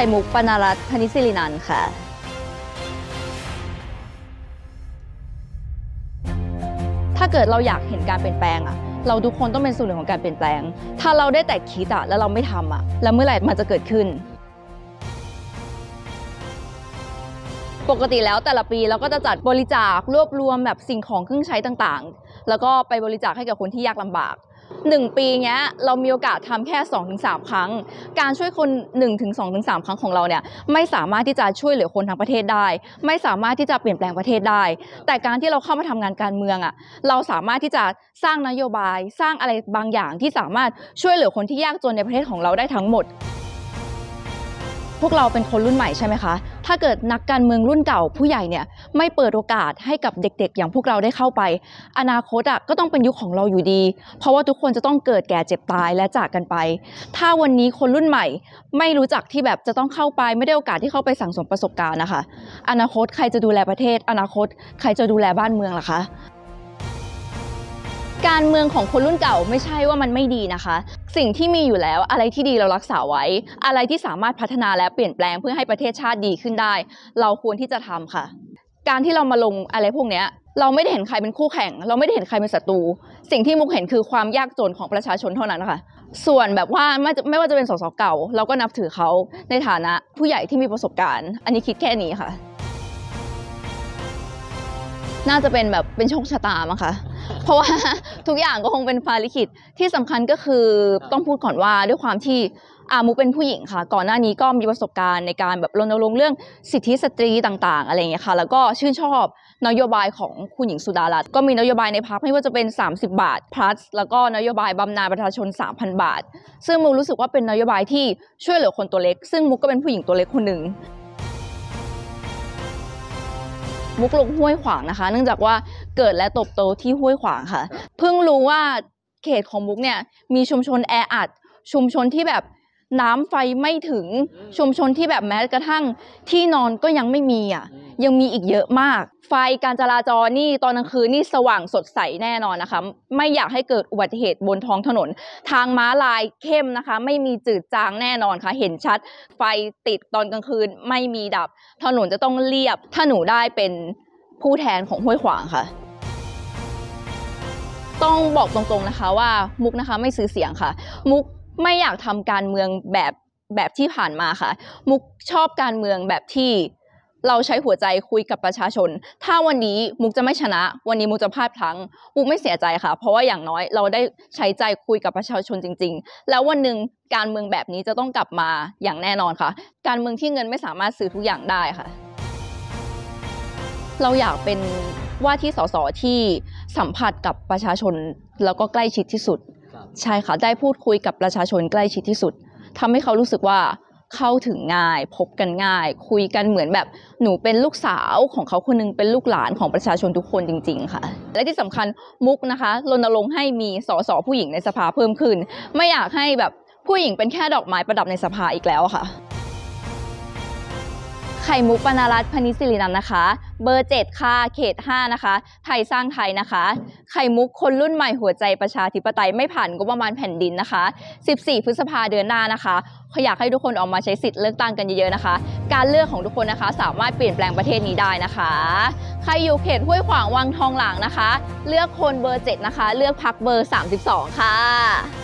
ข่มุกปนารัตน์พนิศิรินันค่ะถ้าเกิดเราอยากเห็นการเปลี่ยนแปลงอะเราทุกคนต้องเป็นส่วนหนึ่งของการเปลี่ยนแปลง ถ้าเราได้แต่คิดอะแล้วเราไม่ทำอะแล้วเมื่อไหร่มันจะเกิดขึ้น ปกติแล้วแต่ละปีเราก็จะจัดบริจาครวบรวมแบบสิ่งของเครื่องใช้ต่างๆ แล้วก็ไปบริจาคให้กับคนที่ยากลำบากหนึ่งปีเนี้ยเรามีโอกาสทำแค่ 2-3 ครั้ง การช่วยคน 1-2-3 ครั้งของเราเนี่ยไม่สามารถที่จะช่วยเหลือคนทั้งประเทศได้ ไม่สามารถที่จะเปลี่ยนแปลงประเทศได้ แต่การที่เราเข้ามาทำงานการเมืองอะเราสามารถที่จะสร้างนโยบาย สร้างอะไรบางอย่างที่สามารถช่วยเหลือคนที่ยากจนในประเทศของเราได้ทั้งหมดพวกเราเป็นคนรุ่นใหม่ใช่ไหมคะ ถ้าเกิดนักการเมืองรุ่นเก่าผู้ใหญ่เนี่ยไม่เปิดโอกาสให้กับเด็กๆ อย่างพวกเราได้เข้าไป อนาคตอะก็ต้องเป็นยุคของเราอยู่ดี เพราะว่าทุกคนจะต้องเกิดแก่เจ็บตายและจากกันไป ถ้าวันนี้คนรุ่นใหม่ ไม่รู้จักที่แบบจะต้องเข้าไปไม่ได้โอกาสที่เข้าไปสั่งสมประสบการณ์นะคะ อนาคตใครจะดูแลประเทศ อนาคตใครจะดูแลบ้านเมืองล่ะคะ การเมืองของคนรุ่นเก่าไม่ใช่ว่ามันไม่ดีนะคะ สิ่งที่มีอยู่แล้วอะไรที่ดีเรารักษาไว้ อะไรที่สามารถพัฒนาและเปลี่ยนแปลงเพื่อให้ประเทศชาติดีขึ้นได้ เราควรที่จะทำค่ะ การที่เรามาลงอะไรพวกเนี้ยเราไม่ได้เห็นใครเป็นคู่แข่ง เราไม่ได้เห็นใครเป็นศัตรู สิ่งที่มุกเห็นคือความยากจนของประชาชนเท่านั้นนะคะส่วนแบบว่าไม่ไม่ว่าจะเป็นสสเก่า เราก็นับถือเขาในฐานะผู้ใหญ่ที่มีประสบการณ์ อันนี้คิดแค่นี้ค่ะ น่าจะเป็นแบบเป็นโชคชะตามั้งคะ เพราะว่าทุกอย่างก็คงเป็นฟ้าลิขิตที่สำคัญก็คือต้องพูดก่อนว่าด้วยความที่อามุกเป็นผู้หญิงค่ะ ก่อนหน้านี้ก็มีประสบการณ์ในการแบบรณรงค์เรื่องสิทธิสตรีต่างๆ อะไรอย่างเงี้ยค่ะ แล้วก็ชื่นชอบนโยบายของคุณหญิงสุดารัตน์ก็มีนโยบายในพักไม่ว่าจะเป็น 30 บาท plus แล้วก็นโยบายบำนาญประชาชน 3,000 บาท ซึ่งมุกรู้สึกว่าเป็นนโยบายที่ช่วยเหลือคนตัวเล็ก ซึ่งมุกก็เป็นผู้หญิงตัวเล็กคนหนึ่ง มุกลงห้วยขวางนะคะ เนื่องจากว่าเกิดและโตบโตที่ห้วยขวางค่ะ เพิ่งรู้ว่าเขตของมุกเนี่ยมีชุมชนแออัดชุมชนที่แบบ น้ำไฟไม่ถึงชุมชนที่แบบแม้กระทั่งที่นอนก็ยังไม่มีอะยังมีอีกเยอะมาก ไฟการจราจรนี่ตอนกลางคืนนี่สว่างสดใสแน่นอนนะคะ ไม่อยากให้เกิดอุบัติเหตุบนท้องถนน ทางม้าลายเข้มนะคะ ไม่มีจืดจางแน่นอนค่ะ เห็นชัด ไฟติดตอนกลางคืนไม่มีดับ ถนนจะต้องเรียบ ถ้าหนูได้เป็นผู้แทนของห้วยขวางค่ะต้องบอกตรงๆนะคะว่ามุกนะคะไม่ซื้อเสียงค่ะ มุก ไม่อยากทำการเมืองแบบแบบที่ผ่านมาค่ะ มุกชอบการเมืองแบบที่เราใช้หัวใจคุยกับประชาชน ถ้าวันนี้มุกจะไม่ชนะ วันนี้มุกจะพลาดพลั้ง มุกไม่เสียใจค่ะ เพราะว่าอย่างน้อยเราได้ใช้ใจคุยกับประชาชนจริง ๆ แล้ววันหนึ่งการเมืองแบบนี้จะต้องกลับมาอย่างแน่นอนค่ะ การเมืองที่เงินไม่สามารถซื้อทุกอย่างได้ค่ะ เราอยากเป็นว่าที่สสที่สัมผัสกับประชาชนแล้วก็ใกล้ชิดที่สุด ใช่ค่ะ ได้พูดคุยกับประชาชนใกล้ชิดที่สุดทำให้เขารู้สึกว่าเข้าถึงง่าย พบกันง่าย คุยกันเหมือนแบบหนูเป็นลูกสาวของเขาคนหนึงเป็นลูกหลานของประชาชนทุกคนจริง ๆ ค่ะ และที่สำคัญมุกนะคะรณรงค์ให้มีสสผู้หญิงในสภาเพิ่มขึ้น ไม่อยากให้แบบผู้หญิงเป็นแค่ดอกไม้ประดับในสภาอีกแล้วค่ะ ข่มุกปนารัตพนิศิรินันนะคะ เบอร์7ค่ะ เขต5นะคะ ไทยสร้างไทยนะคะ ไข่มุกคนรุ่นใหม่หัวใจประชาธิปไตยไม่ผ่านงบประมาณแผ่นดินนะคะ 14 พฤษภาเดือนหน้านะคะอยากให้ทุกคนออกมาใช้สิทธิ์เลือกตั้งกันเยอะๆนะคะ การเลือกของทุกคนนะคะ สามารถเปลี่ยนแปลงประเทศนี้ได้นะคะ ใครอยู่เขตห้วยขวางวังทองหลางนะคะ เลือกคนเบอร์7นะคะ เลือกพักเบอร์ 32 ค่ะ